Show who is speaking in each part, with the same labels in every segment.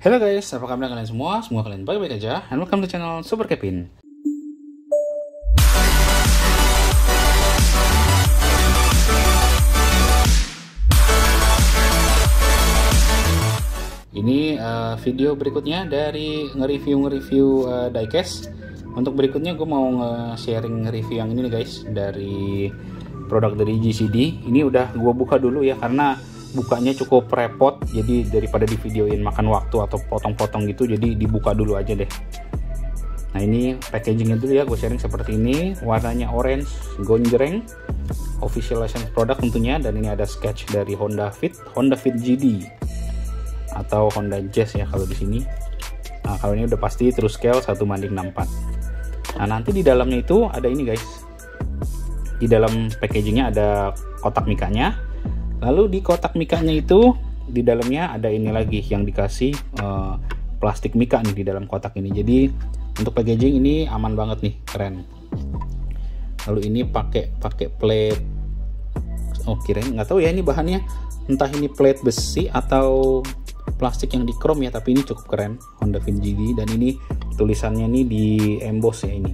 Speaker 1: Halo guys, apa kabar kalian semua? Semua kalian baik-baik aja? And welcome to channel Super Kevin. Ini uh, video berikutnya dari nge-review-nge-review uh, diecast. Untuk berikutnya gue mau nge-sharing review yang ini nih guys dari produk dari GCD. Ini udah gue buka dulu ya karena bukanya cukup repot jadi daripada di videoin makan waktu atau potong-potong gitu jadi dibuka dulu aja deh. Nah ini packagingnya dulu ya gue sharing seperti ini. Warnanya orange gonjreng official license product tentunya dan ini ada sketch dari Honda Fit Honda Fit GD atau Honda Jazz ya kalau di sini. Nah kalau ini udah pasti terus scale 1 banding 64 nah nanti di dalamnya itu ada ini guys. Di dalam packagingnya ada kotak mikanya lalu di kotak mikanya itu di dalamnya ada ini lagi yang dikasih uh, plastik mika nih di dalam kotak ini. Jadi untuk packaging ini aman banget nih keren. Lalu ini pakai pakai plate. Oh kirain nggak tahu ya ini bahannya. Entah ini plate besi atau plastik yang di chrome ya tapi ini cukup keren Honda Fit GD dan ini tulisannya nih di emboss ya ini.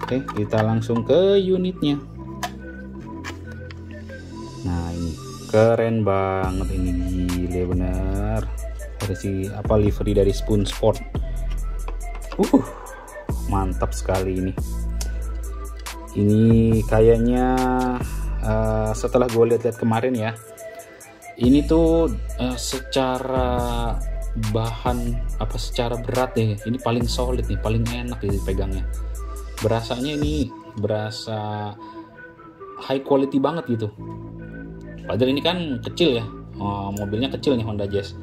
Speaker 1: Oke kita langsung ke unitnya nah ini. Keren banget ini gile bener. Versi apa livery dari Spoon Sport. Uh mantap sekali ini. Ini kayaknya uh, setelah gue lihat-lihat kemarin ya ini tuh uh, secara bahan apa secara berat deh. Ini paling solid nih paling enak dipegangnya. Berasanya ini berasa high quality banget gitu Padahal ini kan kecil ya, oh, mobilnya kecil nih Honda Jazz.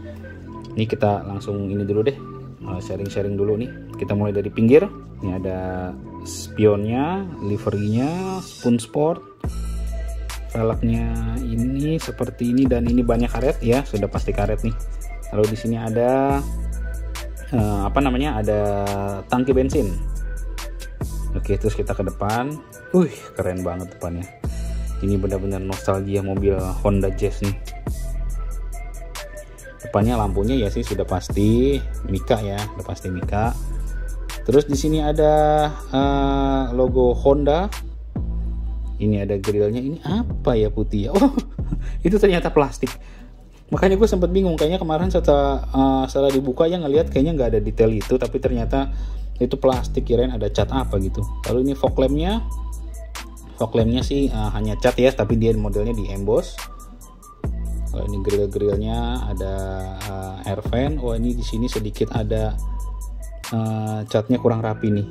Speaker 1: Ini kita langsung ini dulu deh, eh, sharing-sharing dulu nih. Kita mulai dari pinggir. Ini ada spionnya, liverynya, spoon sport, velgnya ini seperti ini dan ini banyak karet ya, sudah pasti karet nih. Lalu di sini ada uh, apa namanya? Ada tangki bensin. Oke, terus kita ke depan. Wih, keren banget depannya ini benar-benar nostalgia mobil Honda Jazz nih. Depannya lampunya ya sih sudah pasti Mika ya sudah pasti Mika. Terus di sini ada uh, logo Honda. Ini ada grillnya. Ini apa ya putih ya? Oh itu ternyata plastik. Makanya gue sempat bingung kayaknya kemarin setelah uh, setelah dibuka ya ngelihat kayaknya nggak ada detail itu tapi ternyata itu plastik kirain ada cat apa gitu. Lalu ini fog lampnya fog sih uh, hanya cat ya tapi dia modelnya di emboss. Kalau ini grill-grillnya ada uh, air fan. Oh ini di sini sedikit ada uh, catnya kurang rapi nih.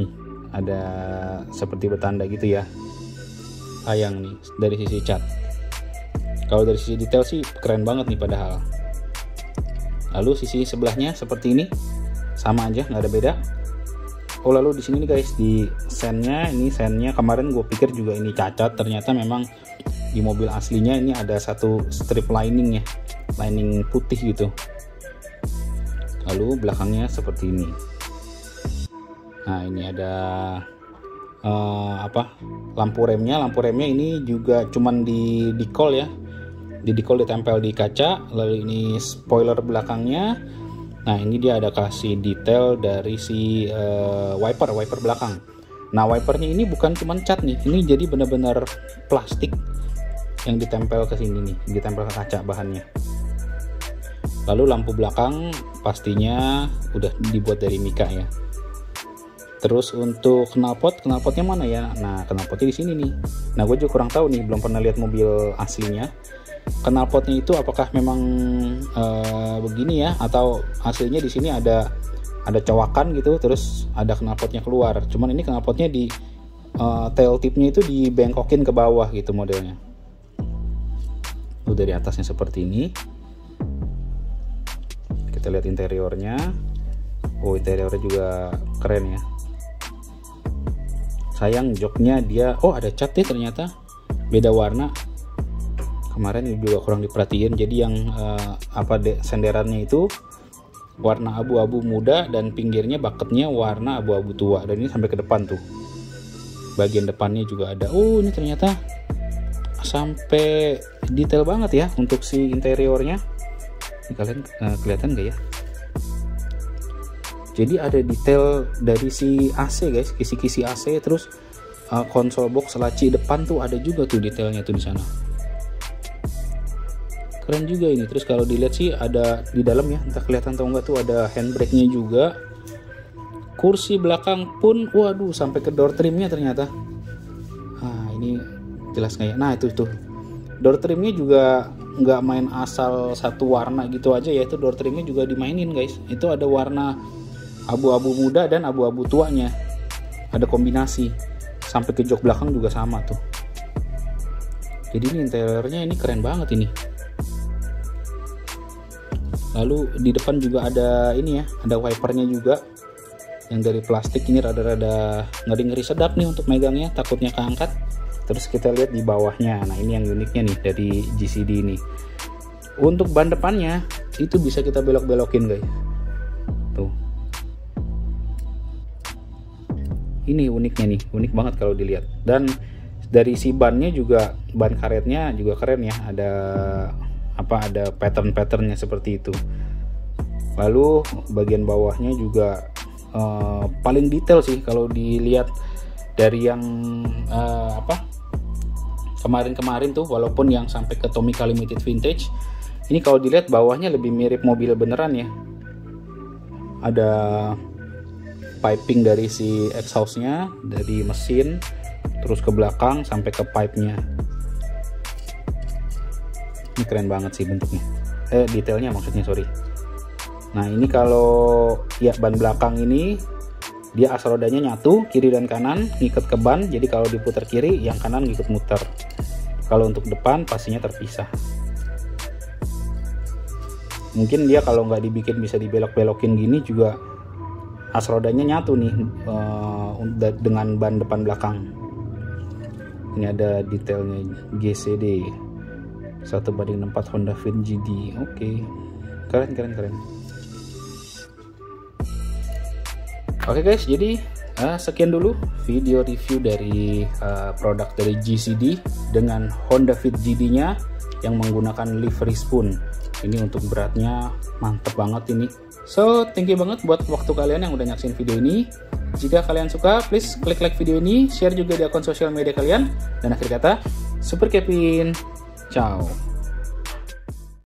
Speaker 1: Nih ada seperti bertanda gitu ya. Sayang nih dari sisi cat. Kalau dari sisi detail sih keren banget nih padahal. Lalu sisi sebelahnya seperti ini. Sama aja nggak ada beda oh lalu di sini nih guys di sennya ini sennya kemarin gue pikir juga ini cacat ternyata memang di mobil aslinya ini ada satu strip lining ya lining putih gitu. Lalu belakangnya seperti ini. Nah ini ada uh, apa lampu remnya. Lampu remnya ini juga cuman di di ya. Di decol ditempel di kaca lalu ini spoiler belakangnya Nah ini dia ada kasih detail dari si uh, wiper wiper belakang. Nah wipernya ini bukan cuma cat nih, ini jadi benar-benar plastik yang ditempel ke sini nih, ditempel ke kaca bahannya. Lalu lampu belakang pastinya udah dibuat dari mika ya. Terus untuk knalpot, knalpotnya mana ya? Nah knalpotnya di sini nih. Nah gue juga kurang tahu nih, belum pernah lihat mobil aslinya knalpotnya itu apakah memang uh, begini ya? Atau hasilnya di sini ada ada cowakan gitu terus ada knalpotnya keluar. Cuman ini knalpotnya di uh, tail tipnya itu dibengkokin ke bawah gitu modelnya. Dari atasnya seperti ini. Kita lihat interiornya. Oh interiornya juga keren ya. Sayang joknya dia oh ada cat ya ternyata. Beda warna kemarin juga kurang diperhatiin. Jadi yang uh, apa de, senderannya itu warna abu-abu muda dan pinggirnya bucketnya warna abu-abu tua. Dan ini sampai ke depan tuh. Bagian depannya juga ada. Oh ini ternyata sampai detail banget ya untuk si interiornya. Ini kalian uh, kelihatan gak ya? Jadi ada detail dari si AC guys. Kisi-kisi AC terus uh, konsol box laci depan tuh ada juga tuh detailnya tuh di sana keren juga ini. Terus kalau dilihat sih ada di dalam ya entah kelihatan atau enggak tuh ada handbrake nya juga. Kursi belakang pun waduh sampai ke door trimnya ternyata. Ah ini jelas nggak ya? Nah itu tuh. Door trimnya juga nggak main asal satu warna gitu aja ya itu door trimnya juga dimainin guys. Itu ada warna abu-abu muda dan abu-abu tuanya. Ada kombinasi. Sampai ke jok belakang juga sama tuh. Jadi ini interiornya ini keren banget ini lalu di depan juga ada ini ya ada wipernya juga. Yang dari plastik ini rada-rada ngeri-ngeri sedap nih untuk megangnya takutnya keangkat. Terus kita lihat di bawahnya. Nah ini yang uniknya nih dari GCD ini. Untuk ban depannya itu bisa kita belok-belokin guys. Tuh. Ini uniknya nih unik banget kalau dilihat. Dan dari si bannya juga ban karetnya juga keren ya. Ada apa ada pattern-patternnya seperti itu. Lalu bagian bawahnya juga uh, paling detail sih kalau dilihat dari yang uh, apa kemarin-kemarin tuh walaupun yang sampai ke Tomica Limited Vintage ini kalau dilihat bawahnya lebih mirip mobil beneran ya. Ada piping dari si exhaustnya dari mesin terus ke belakang sampai ke pipe-nya ini keren banget sih bentuknya. Eh detailnya maksudnya sorry. Nah ini kalau ya ban belakang ini dia as rodanya nyatu kiri dan kanan ngikat ke ban. Jadi kalau diputar kiri yang kanan ngikut muter. Kalau untuk depan pastinya terpisah. Mungkin dia kalau nggak dibikin bisa dibelok-belokin gini juga as rodanya nyatu nih uh, dengan ban depan belakang. Ini ada detailnya GCD 1 banding 64 Honda Fit GD oke okay. keren keren keren oke okay guys jadi uh, sekian dulu video review dari uh, produk dari GCD dengan Honda Fit GD nya yang menggunakan livery spoon ini untuk beratnya mantep banget ini So, thank you banget buat waktu kalian yang udah nyaksin video ini. Jika kalian suka, please klik like video ini, share juga di akun sosial media kalian. Dan akhir kata, Super Kevin, 叫